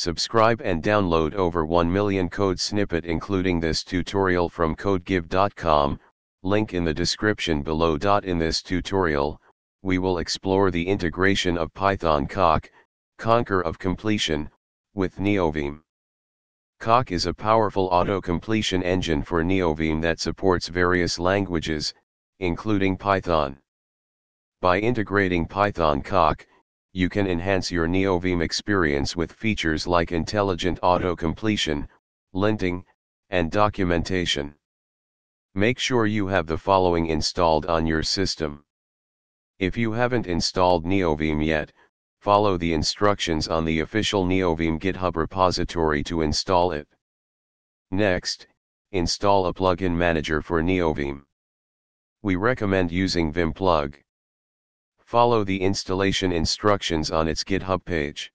Subscribe and download over 1 million code snippet including this tutorial from codegive.com, link in the description below. In this tutorial, we will explore the integration of Python coc, Conquer of completion, with NeoVim. coc is a powerful auto-completion engine for NeoVim that supports various languages, including Python. By integrating Python coc, you can enhance your NeoVim experience with features like intelligent auto-completion, linting, and documentation. Make sure you have the following installed on your system. If you haven't installed NeoVim yet, follow the instructions on the official NeoVim GitHub repository to install it. Next, install a plugin manager for NeoVim. We recommend using vim-plug. Follow the installation instructions on its GitHub page.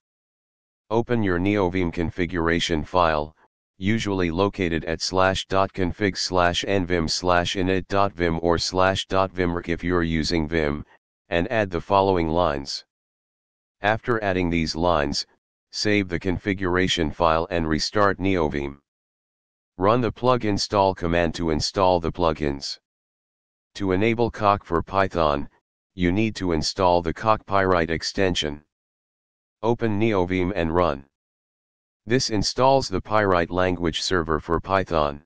Open your NeoVim configuration file, usually located at slash .config slash nvim slash init.vim or slash .vimrc if you're using Vim, and add the following lines. After adding these lines, save the configuration file and restart NeoVim. Run the plug install command to install the plugins. To enable coc for Python, you need to install the coc-pyright extension. Open NeoVim and run. This installs the Pyright language server for Python.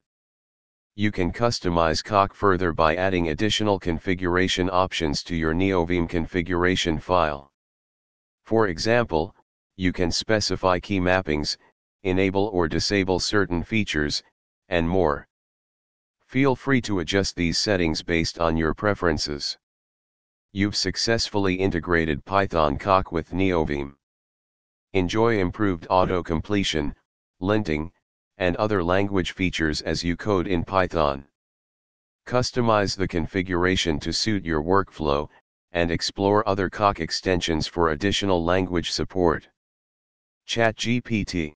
You can customize coc further by adding additional configuration options to your NeoVim configuration file. For example, you can specify key mappings, enable or disable certain features, and more. Feel free to adjust these settings based on your preferences. You've successfully integrated Python coc with NeoVim. Enjoy improved auto-completion, linting, and other language features as you code in Python. Customize the configuration to suit your workflow, and explore other coc extensions for additional language support. ChatGPT